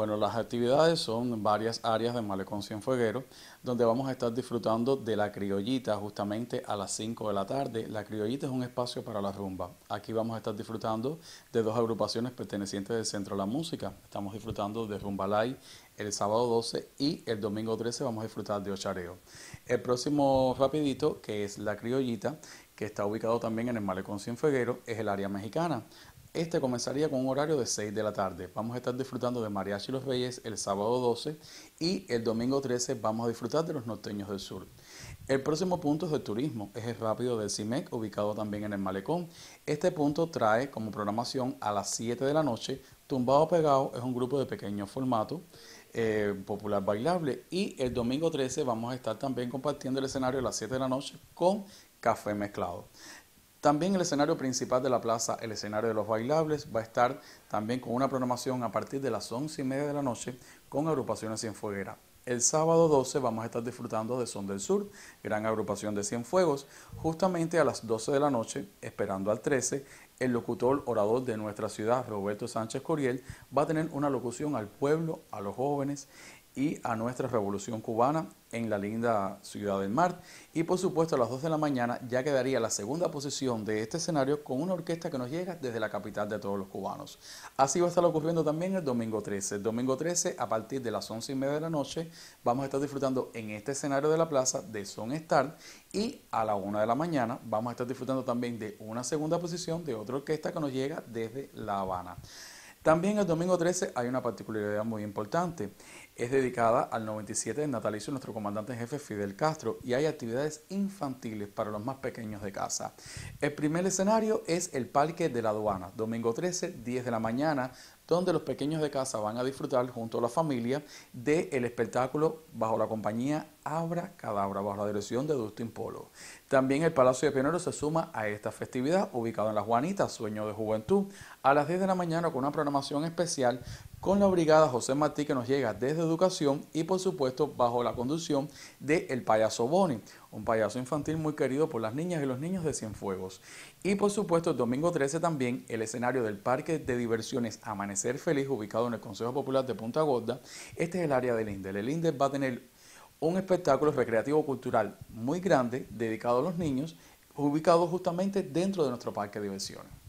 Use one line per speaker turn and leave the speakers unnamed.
Bueno, las actividades son varias áreas de Malecón Cienfueguero, donde vamos a estar disfrutando de la criollita justamente a las 5 de la tarde. La criollita es un espacio para la rumba. Aquí vamos a estar disfrutando de dos agrupaciones pertenecientes del Centro de la Música. Estamos disfrutando de Rumba Live el sábado 12 y el domingo 13 vamos a disfrutar de Ochareo. El próximo rapidito, que es la criollita, que está ubicado también en el Malecón Cienfueguero, es el área mexicana. Este comenzaría con un horario de 6 de la tarde. Vamos a estar disfrutando de Mariachi Los Reyes el sábado 12 y el domingo 13 vamos a disfrutar de los norteños del sur. El próximo punto es el turismo, es el rápido del CIMEC, ubicado también en el Malecón. Este punto trae como programación a las 7 de la noche Tumbado Pegado, es un grupo de pequeño formato, eh, popular bailable. Y el domingo 13 vamos a estar también compartiendo el escenario a las 7 de la noche con café mezclado. También el escenario principal de la plaza, el escenario de los bailables, va a estar también con una programación a partir de las once y media de la noche con agrupaciones Cienfueguera. El sábado 12 vamos a estar disfrutando de Son del Sur, gran agrupación de Cienfuegos. Justamente a las 12 de la noche, esperando al 13, el locutor orador de nuestra ciudad, Roberto Sánchez Coriel, va a tener una locución al pueblo, a los jóvenes y a nuestra revolución cubana en la linda ciudad del mar. Y por supuesto a las 2 de la mañana ya quedaría la segunda posición de este escenario con una orquesta que nos llega desde la capital de todos los cubanos. Así va a estar ocurriendo también el domingo 13. El domingo 13 a partir de las 11 y media de la noche vamos a estar disfrutando en este escenario de la plaza de Son Star y a la 1 de la mañana vamos a estar disfrutando también de una segunda posición de otra orquesta que nos llega desde La Habana. También el domingo 13 hay una particularidad muy importante. Es dedicada al 97 del natalicio de nuestro comandante en jefe Fidel Castro y hay actividades infantiles para los más pequeños de casa. El primer escenario es el Parque de la Aduana, domingo 13, 10 de la mañana, donde los pequeños de casa van a disfrutar junto a la familia del espectáculo bajo la compañía Abra Cadabra, bajo la dirección de Dustin Polo. También el Palacio de Pioneros se suma a esta festividad, ubicado en La Juanita, Sueño de Juventud, a las 10 de la mañana con una programación especial con la brigada José Martí que nos llega desde Educación y por supuesto bajo la conducción de El Payaso Boni, un payaso infantil muy querido por las niñas y los niños de Cienfuegos. Y por supuesto el domingo 13 también el escenario del Parque de Diversiones Amanecer Feliz ubicado en el Consejo Popular de Punta Gorda. Este es el área del INDE. El INDE va a tener un espectáculo recreativo cultural muy grande dedicado a los niños ubicado justamente dentro de nuestro parque de diversiones.